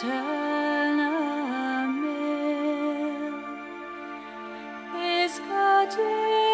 turn a mill. Is God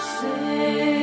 say